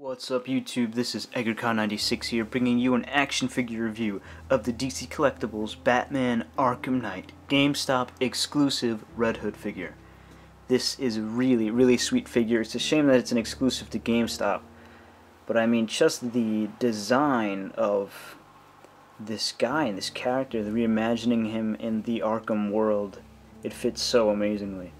What's up YouTube, this is EdgarCon96 here bringing you an action figure review of the DC Collectibles Batman Arkham Knight GameStop exclusive Red Hood figure. This is a really, really sweet figure. It's a shame that it's an exclusive to GameStop. But I mean, just the design of this guy and this character, the reimagining him in the Arkham world, it fits so amazingly.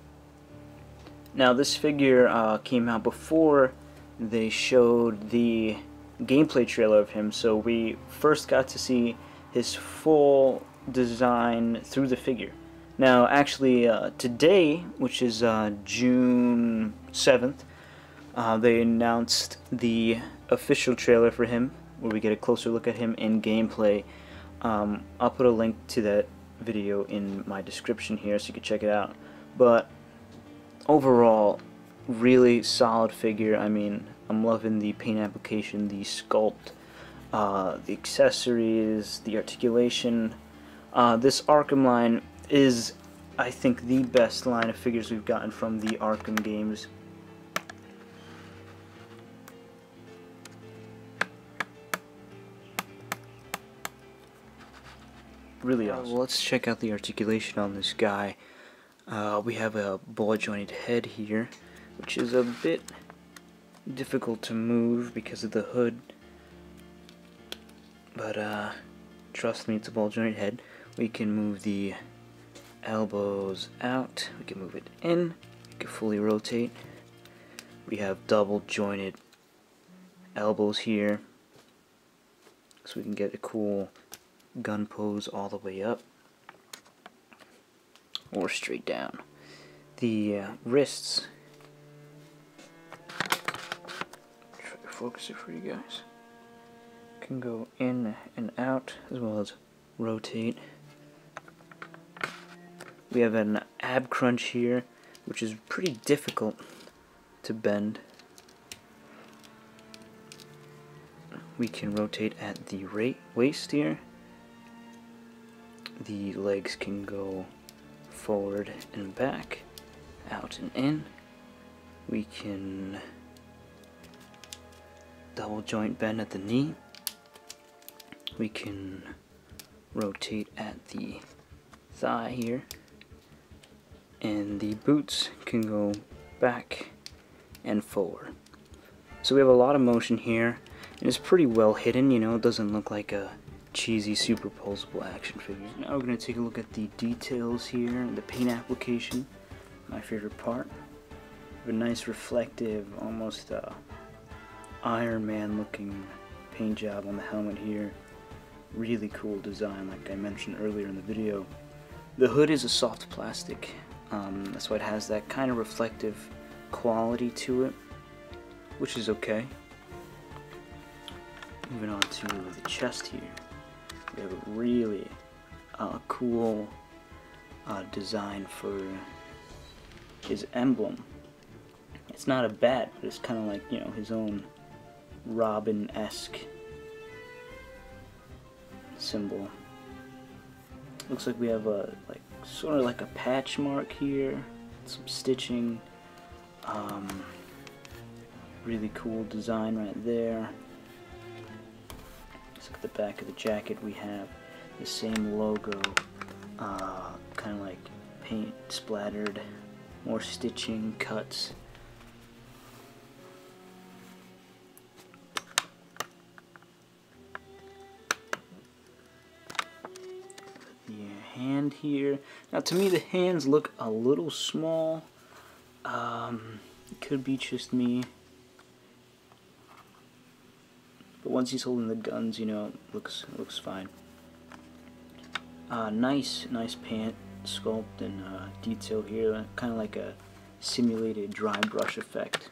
Now this figure uh, came out before they showed the gameplay trailer of him, so we first got to see his full design through the figure. Now, actually, uh, today, which is uh, June 7th, uh, they announced the official trailer for him, where we get a closer look at him in gameplay. Um, I'll put a link to that video in my description here so you can check it out. But overall, really solid figure. I mean, I'm loving the paint application, the sculpt, uh, the accessories, the articulation. Uh, this Arkham line is, I think, the best line of figures we've gotten from the Arkham games. Really awesome. well, let's check out the articulation on this guy. Uh, we have a ball jointed head here which is a bit difficult to move because of the hood. But uh, trust me, it's a ball joint head. We can move the elbows out. We can move it in. We can fully rotate. We have double jointed elbows here. So we can get a cool gun pose all the way up. Or straight down. The uh, wrists focus it for you guys. Can go in and out as well as rotate. We have an ab crunch here, which is pretty difficult to bend. We can rotate at the rate waist here. The legs can go forward and back, out and in. We can double joint bend at the knee. We can rotate at the thigh here. And the boots can go back and forward. So we have a lot of motion here. And it's pretty well hidden, you know, it doesn't look like a cheesy superposable action figure. Now we're going to take a look at the details here, the paint application, my favorite part. Have a nice reflective, almost uh, Iron Man looking paint job on the helmet here. Really cool design like I mentioned earlier in the video. The hood is a soft plastic, um, that's why it has that kind of reflective quality to it, which is okay. Moving on to the chest here. We have a really uh, cool uh, design for his emblem. It's not a bat, but it's kind of like, you know, his own Robin-esque symbol. Looks like we have a like sort of like a patch mark here, some stitching. Um, really cool design right there. Let's look at the back of the jacket. We have the same logo, uh, kind of like paint splattered, more stitching, cuts. Hand here. Now to me the hands look a little small. Um, it could be just me. But once he's holding the guns, you know, looks looks fine. Uh, nice, nice pant sculpt and uh, detail here, kind of like a simulated dry brush effect.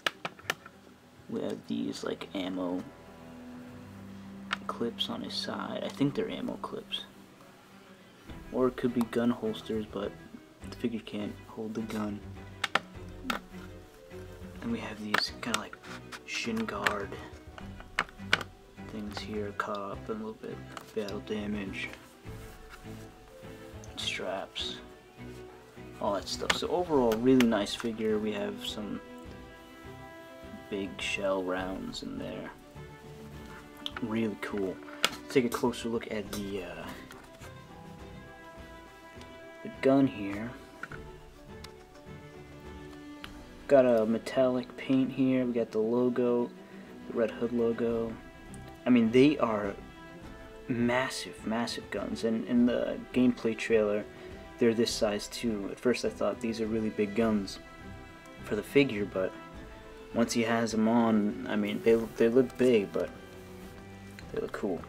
We have these like ammo clips on his side. I think they're ammo clips. Or it could be gun holsters, but the figure can't hold the gun. And we have these kind of like shin guard things here, caught up a little bit, battle damage, straps, all that stuff. So overall, really nice figure. We have some big shell rounds in there. Really cool. Let's take a closer look at the uh, the gun here. Got a metallic paint here. We got the logo, the Red Hood logo. I mean, they are massive, massive guns. And in the gameplay trailer, they're this size too. At first I thought these are really big guns for the figure, but once he has them on, I mean, they, they look big, but they look cool.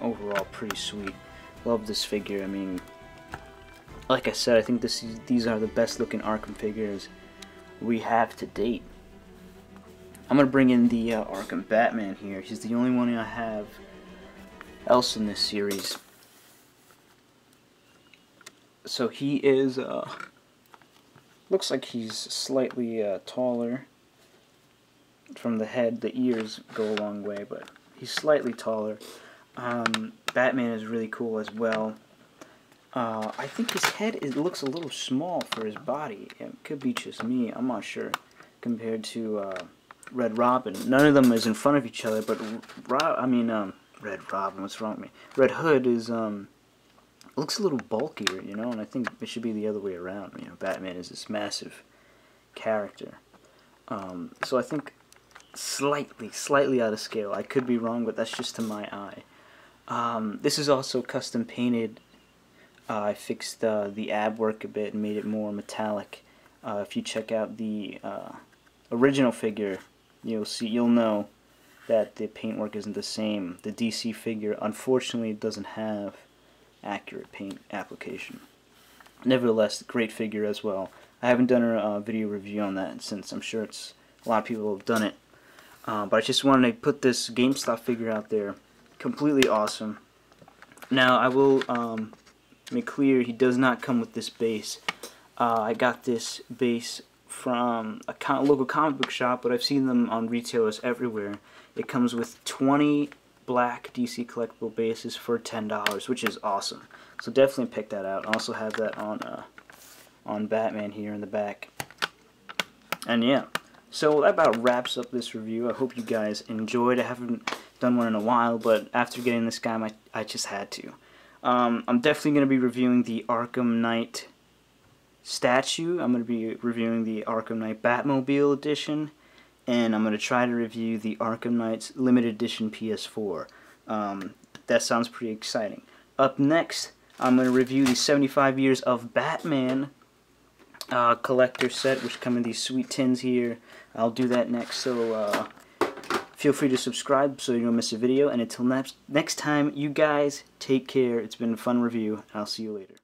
Overall, pretty sweet. Love this figure. I mean, like I said, I think this is, these are the best looking Arkham figures we have to date. I'm gonna bring in the uh, Arkham Batman here. He's the only one I have else in this series. So he is, uh, looks like he's slightly uh, taller from the head. The ears go a long way, but he's slightly taller. Um, Batman is really cool as well. Uh, I think his head it looks a little small for his body. It could be just me. I'm not sure. Compared to uh, Red Robin, none of them is in front of each other. But Rob, I mean, um, Red Robin. What's wrong with me? Red Hood is um, looks a little bulkier, you know. And I think it should be the other way around. You know, Batman is this massive character. Um, so I think slightly, slightly out of scale. I could be wrong, but that's just to my eye. Um, this is also custom painted uh, I fixed uh, the ab work a bit and made it more metallic. Uh, if you check out the uh, original figure, you'll see you'll know that the paintwork isn't the same. The DC figure, unfortunately, doesn't have accurate paint application. Nevertheless, great figure as well. I haven't done a uh, video review on that since I'm sure it's a lot of people have done it. Uh, but I just wanted to put this GameStop figure out there. Completely awesome. Now, I will um, make clear he does not come with this base. Uh, I got this base from a local comic book shop, but I've seen them on retailers everywhere. It comes with 20 black DC collectible bases for $10, which is awesome. So definitely pick that out. I also have that on uh, on Batman here in the back. And yeah, so that about wraps up this review. I hope you guys enjoyed. I haven't done one in a while, but after getting this guy, I, I just had to. Um, I'm definitely going to be reviewing the Arkham Knight statue. I'm going to be reviewing the Arkham Knight Batmobile edition. And I'm going to try to review the Arkham Knight's limited edition PS4. Um, that sounds pretty exciting. Up next, I'm going to review the 75 Years of Batman uh, collector set, which come in these sweet tins here. I'll do that next, so uh, Feel free to subscribe so you don't miss a video. And until next, next time, you guys take care. It's been a fun review. I'll see you later.